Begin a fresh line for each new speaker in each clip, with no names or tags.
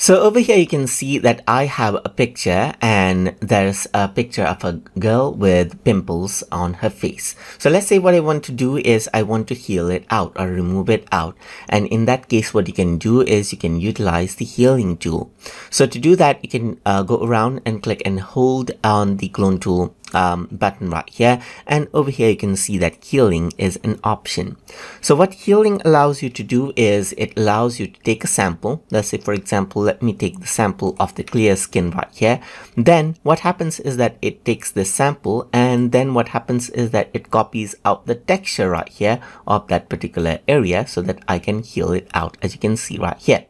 So over here you can see that I have a picture and there's a picture of a girl with pimples on her face. So let's say what I want to do is I want to heal it out or remove it out. And in that case what you can do is you can utilize the healing tool. So to do that you can uh, go around and click and hold on the clone tool um, button right here. And over here you can see that healing is an option. So what healing allows you to do is it allows you to take a sample. Let's say for example let me take the sample of the clear skin right here. Then what happens is that it takes this sample and then what happens is that it copies out the texture right here of that particular area so that I can heal it out as you can see right here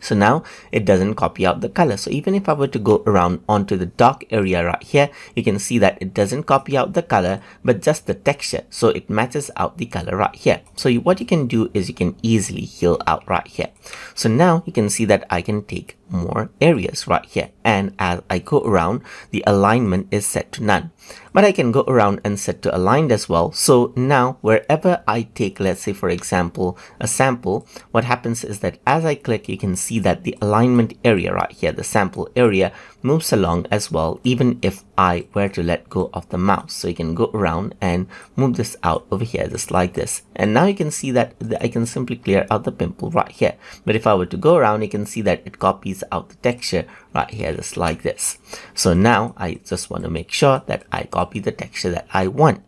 so now it doesn't copy out the color. So even if I were to go around onto the dark area right here, you can see that it doesn't copy out the color, but just the texture. So it matches out the color right here. So what you can do is you can easily heal out right here. So now you can see that I can take more areas right here. And as I go around, the alignment is set to none. But I can go around and set to aligned as well. So now wherever I take, let's say for example, a sample, what happens is that as I click, you can see that the alignment area right here, the sample area moves along as well, even if I were to let go of the mouse. So you can go around and move this out over here, just like this. And now you can see that I can simply clear out the pimple right here. But if I were to go around, you can see that it copies out the texture right here, just like this. So now I just want to make sure that I copy the texture that I want.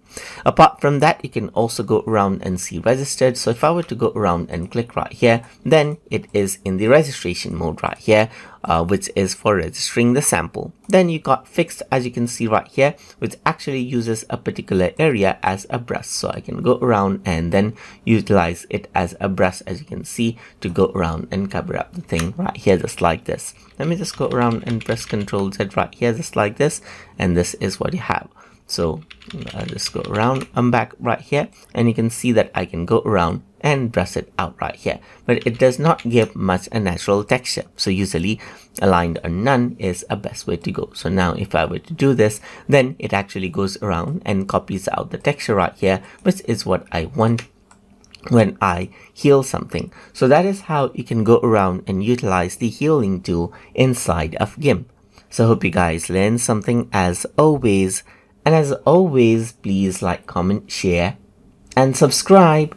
Apart from that, you can also go around and see registered. So if I were to go around and click right here, then it is in the registration mode right here, uh, which is for registering the sample. Then you got fixed as you can see right here, which actually uses a particular area as a brush. So I can go around and then utilize it as a brush as you can see to go around and cover up the thing right here just like this. Let me just go around and press Ctrl Z right here just like this and this is what you have. So I'll just go around, I'm back right here and you can see that I can go around and brush it out right here. But it does not give much a natural texture. So usually aligned or none is a best way to go. So now if I were to do this, then it actually goes around and copies out the texture right here, which is what I want when I heal something. So that is how you can go around and utilize the healing tool inside of GIMP. So hope you guys learned something as always. And as always, please like, comment, share, and subscribe.